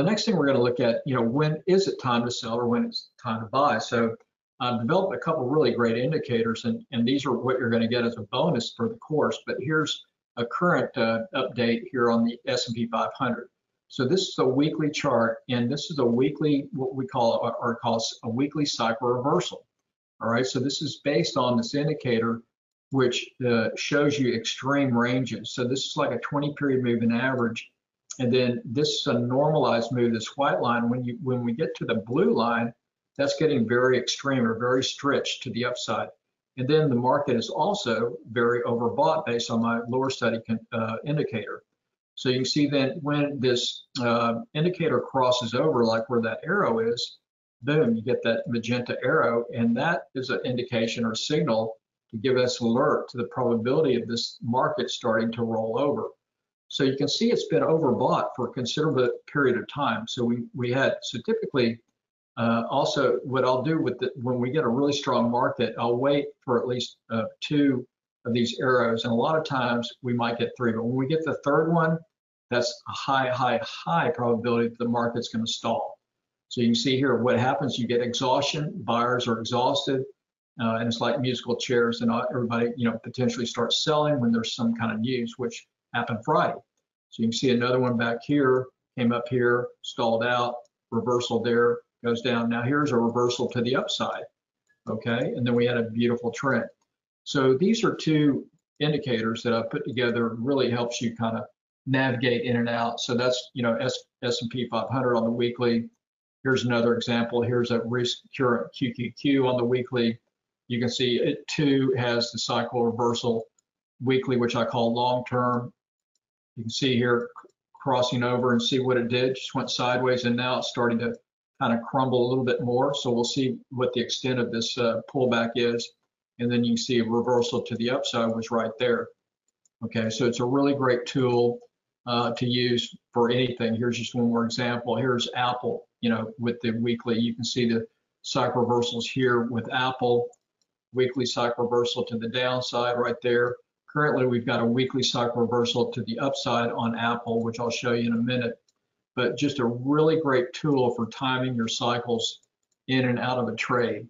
The next thing we're going to look at, you know, when is it time to sell or when it's time to buy? So I've developed a couple really great indicators, and, and these are what you're going to get as a bonus for the course. But here's a current uh, update here on the S&P 500. So this is a weekly chart, and this is a weekly, what we call, or calls a weekly cycle reversal. All right, so this is based on this indicator, which uh, shows you extreme ranges. So this is like a 20 period moving average. And then this is a normalized move, this white line. When you when we get to the blue line, that's getting very extreme or very stretched to the upside. And then the market is also very overbought based on my lower study uh, indicator. So you can see then when this uh, indicator crosses over, like where that arrow is, boom, you get that magenta arrow, and that is an indication or signal to give us alert to the probability of this market starting to roll over. So you can see it's been overbought for a considerable period of time. So we, we had, so typically uh, also, what I'll do with the, when we get a really strong market, I'll wait for at least uh, two of these arrows, and a lot of times we might get three. But when we get the third one, that's a high, high, high probability that the market's going to stall. So you can see here what happens. You get exhaustion. Buyers are exhausted, uh, and it's like musical chairs, and everybody, you know, potentially starts selling when there's some kind of news, which happened Friday. So you can see another one back here, came up here, stalled out, reversal there, goes down. Now here's a reversal to the upside, okay? And then we had a beautiful trend. So these are two indicators that I put together really helps you kind of navigate in and out. So that's, you know, S&P 500 on the weekly. Here's another example. Here's a risk current QQQ on the weekly. You can see it too has the cycle reversal weekly, which I call long term. You can see here crossing over and see what it did, just went sideways and now it's starting to kind of crumble a little bit more. So we'll see what the extent of this uh, pullback is. And then you see a reversal to the upside was right there. Okay, so it's a really great tool uh, to use for anything. Here's just one more example. Here's Apple, you know, with the weekly. You can see the cycle reversals here with Apple, weekly cycle reversal to the downside right there. Currently, we've got a weekly cycle reversal to the upside on Apple, which I'll show you in a minute but just a really great tool for timing your cycles in and out of a trade.